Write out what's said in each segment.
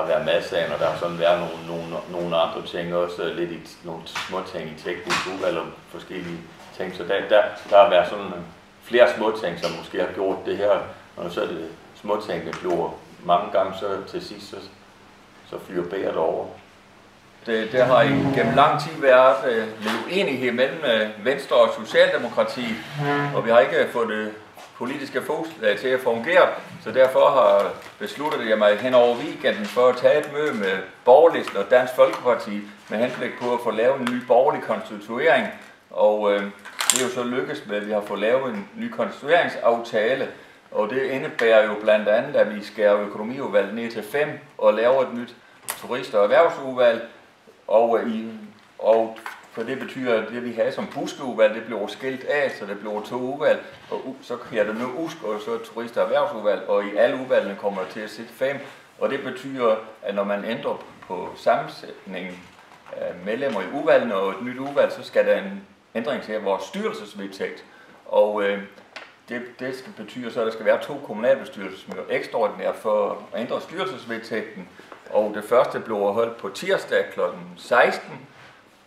har været madsagen, og der har sådan været nogle, nogle, nogle andre ting, også øh, lidt i nogle små ting i teknisk udvalg og forskellige ting. Så der, der, der har været sådan øh, flere små ting, som måske har gjort det her, og så er det små ting, der gjorde mange gange, så til sidst, så, så flyver bæret over. Det, det har i gennem lang tid været øh, lidt uenighed mellem øh, Venstre og Socialdemokrati, og vi har ikke fået det politiske forslag øh, til at fungere, så derfor har besluttet jeg mig hen over weekenden for at tage et møde med Borgerlisten og Dansk Folkeparti med henblik på at få lavet en ny borgerlig konstituering, og øh, det er jo så lykkedes med, at vi har fået lavet en ny konstitueringsaftale, og det indebærer jo blandt andet, at vi skærer økonomiudvalget ned til fem og laver et nyt turist- og erhvervsudvalg, og, øh, i, og for det betyder, at det vi havde som buskeudvalg, det blev skilt af, så det blev to udvalg, og så her det nu usk og så turist- og erhvervsudvalg, og i alle udvalgene kommer der til at sidde fem, og det betyder, at når man ændrer på sammensætningen af medlemmer i udvalgene og et nyt udvalg, så skal der en ændring til vores styrelsesvedtægt, og øh, det, det skal betyde så, at der skal være to kommunalbestyrelsesmøder ekstraordinært for at ændre styrelsesvedtægten, og det første blev holdt på tirsdag kl. 16,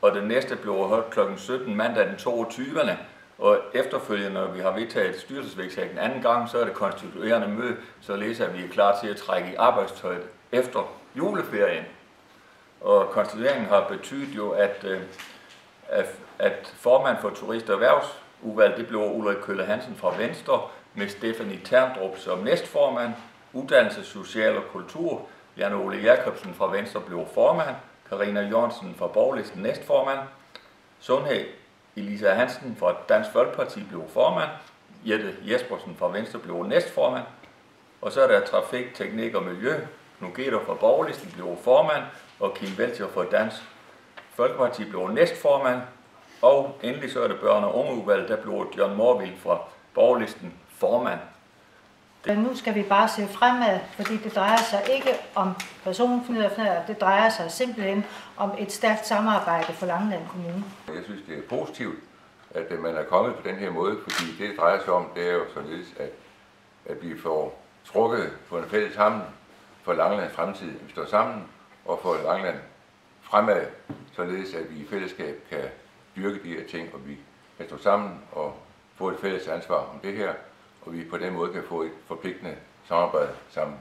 og det næste blev holdt kl. 17 mandag den 22. Og efterfølgende, når vi har vedtaget styrelsesvedtægten anden gang, så er det konstituerende møde, så læser vi er klar til at trække i arbejdstøjet efter juleferien. Og konstitueringen har betydet jo, at, øh, at, at formand for Turist- og Erhvervsudvalg, det blev Ulrik Kølle Hansen fra Venstre, med Stefanie Terndrup som næstformand, Uddannelse, Social og Kultur, Jan Ole Jacobsen fra Venstre blev formand, Karina Jørgensen fra Borgerlisten næstformand, Sundhed Elisa Hansen fra Dansk Folkeparti blev formand, Jette Jespersen fra Venstre blev næstformand, og så er der Trafik, Teknik og Miljø, Nugeter fra Borgerlisten blev formand, og Kim Veltier fra Dansk Folkeparti blev næstformand, og endelig så er det børne- og ungeudvalg, der blev John Morvild fra Borgerlisten formand. Nu skal vi bare se fremad, fordi det drejer sig ikke om personfnider, det drejer sig simpelthen om et stærkt samarbejde for Langeland Kommune. Jeg synes, det er positivt, at øh, man er kommet på den her måde, fordi det, det drejer sig om, det er jo således, at, at vi får trukket på en fælles sammen for Langelands fremtid. Vi står sammen og får Langeland fremad, således at vi i fællesskab kan dyrke de her ting, og vi kan stå sammen og få et fælles ansvar om det her, og vi på den måde kan få et forpligtende samarbejde sammen.